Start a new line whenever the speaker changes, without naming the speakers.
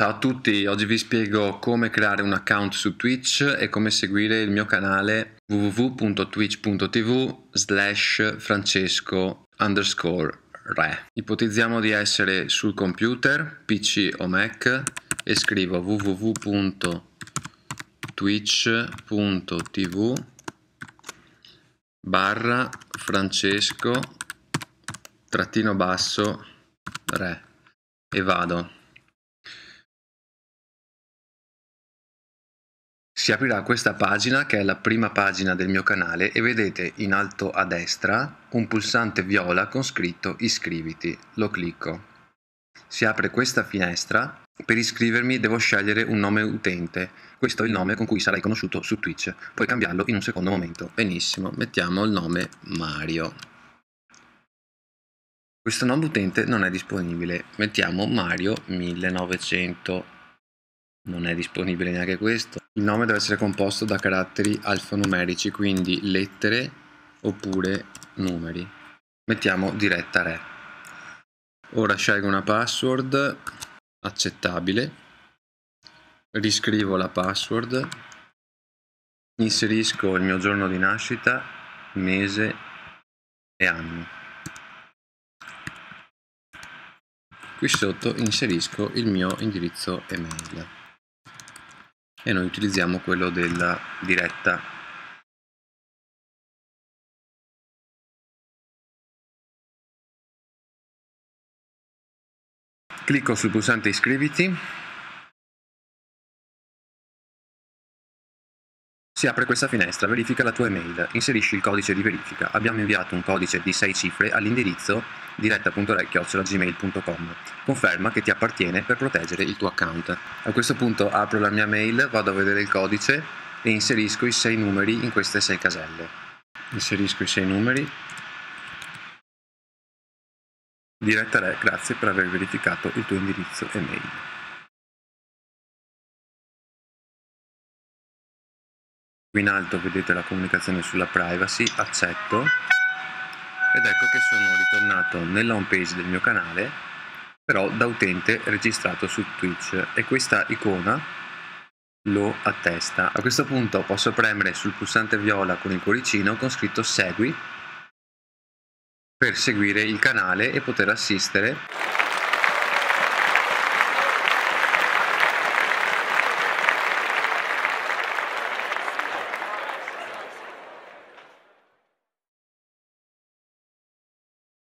Ciao a tutti, oggi vi spiego come creare un account su Twitch e come seguire il mio canale www.twitch.tv slash francesco underscore re. Ipotizziamo di essere sul computer, PC o Mac e scrivo www.twitch.tv barra francesco trattino basso re e vado si aprirà questa pagina che è la prima pagina del mio canale e vedete in alto a destra un pulsante viola con scritto iscriviti. Lo clicco. Si apre questa finestra. Per iscrivermi devo scegliere un nome utente. Questo è il nome con cui sarai conosciuto su Twitch. Puoi cambiarlo in un secondo momento. Benissimo, mettiamo il nome Mario. Questo nome utente non è disponibile. Mettiamo Mario 1900 non è disponibile neanche questo. Il nome deve essere composto da caratteri alfanumerici, quindi lettere oppure numeri. Mettiamo diretta re. Ora scelgo una password accettabile, riscrivo la password, inserisco il mio giorno di nascita, mese e anno. Qui sotto inserisco il mio indirizzo email e noi utilizziamo quello della diretta clicco sul pulsante iscriviti Si apre questa finestra, verifica la tua email, inserisci il codice di verifica. Abbiamo inviato un codice di 6 cifre all'indirizzo diretta.re.gmail.com. Conferma che ti appartiene per proteggere il tuo account. A questo punto apro la mia mail, vado a vedere il codice e inserisco i 6 numeri in queste 6 caselle. Inserisco i 6 numeri. Diretta Re, grazie per aver verificato il tuo indirizzo email. Qui in alto vedete la comunicazione sulla privacy, accetto ed ecco che sono ritornato nella home page del mio canale però da utente registrato su Twitch e questa icona lo attesta. A questo punto posso premere sul pulsante viola con il cuoricino con scritto segui per seguire il canale e poter assistere